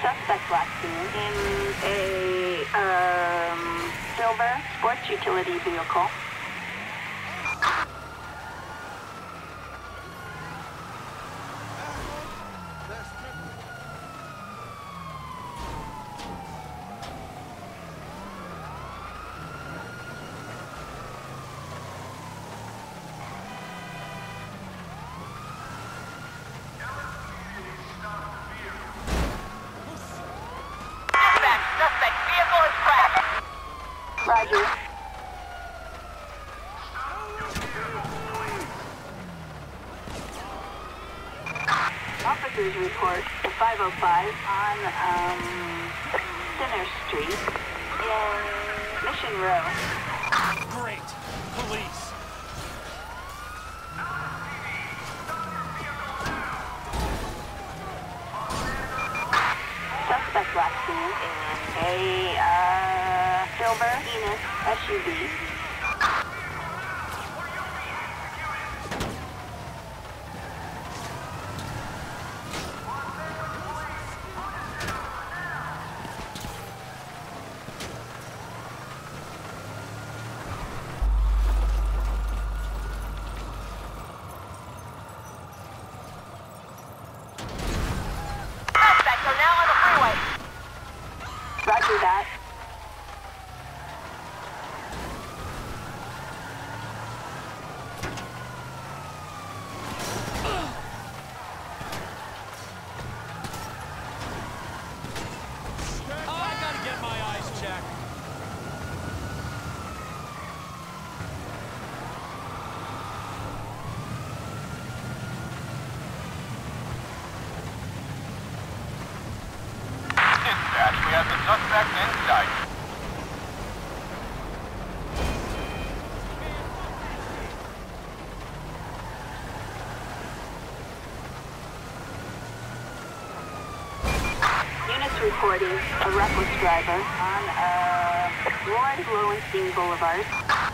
Suspect last seen in a um, silver sports utility vehicle. Suspect, suspect, vehicle is crashed. Roger. Officers report the 505 on um, Sinner Street in Mission Row. Great. Police. Suspect last seen in a uh, silver Venus SUV. Suspect in sight. Reporting a reckless driver on uh, Lawrence Lowenstein Boulevard.